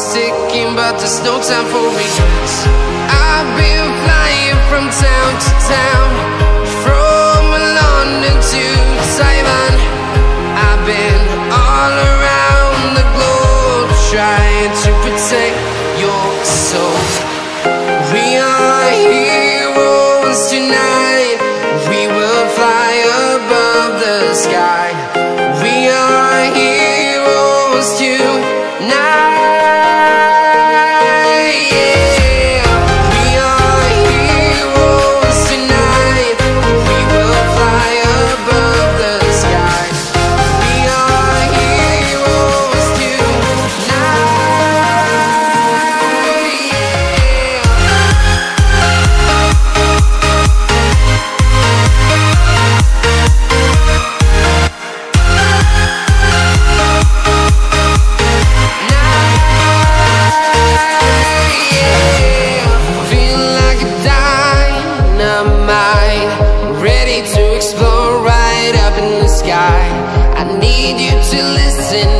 clock's ticking, but there's no time for me I've been flying from town to town From London to Taiwan. to listen.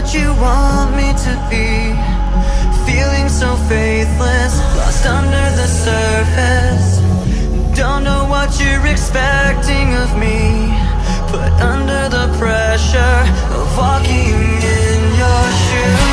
what you want me to be. Feeling so faithless, lost under the surface. Don't know what you're expecting of me. Put under the pressure of walking in your shoes.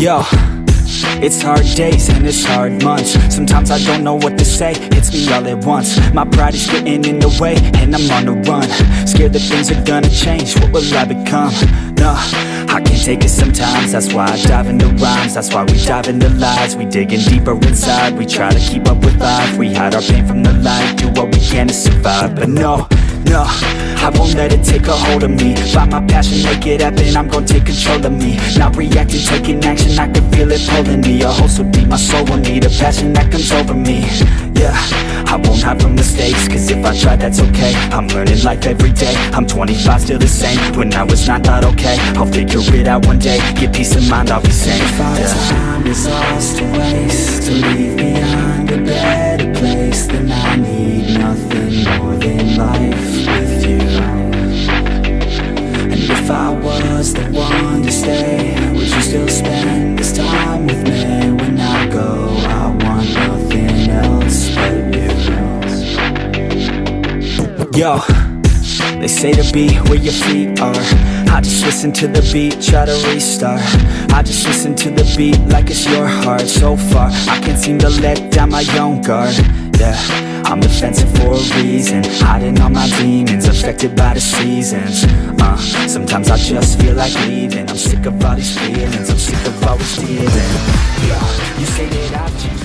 Yo. It's hard days and it's hard months. Sometimes I don't know what to say, hits me all at once. My pride is getting in the way and I'm on the run. Scared that things are gonna change, what will I become? Nah, I can't take it sometimes That's why I dive into rhymes, that's why we dive into lies We digging deeper inside, we try to keep up with life We hide our pain from the light, do what we can to survive. But no, no I won't let it take a hold of me. Find my passion, make it happen I'm gonna take control of me. Not reacting, taking action I can feel it pulling me. A hole so deep, my soul will need A passion that comes over me. Yeah, I won't hide from mistakes Cause if I try, that's okay. I'm learning life every day. I'm 25, still the same. When I was not, thought okay. I'll figure it out one day. Get peace of mind, I'll be sane. If our time is ours to waste To leave behind a better was the one to stay. Would you still spend this time with me? When I go, I want nothing else but you. Yo, they say to be where your feet are. I just listen to the beat, try to restart. I just listen to the beat like it's your heart. So far, I can't seem to let down my own guard. Yeah, I'm defensive for a reason. Hiding all my demons, affected by the seasons uh, Sometimes I just feel like leaving. I'm sick of all these feelings, I'm sick of always dealing Yeah, you say that I've changed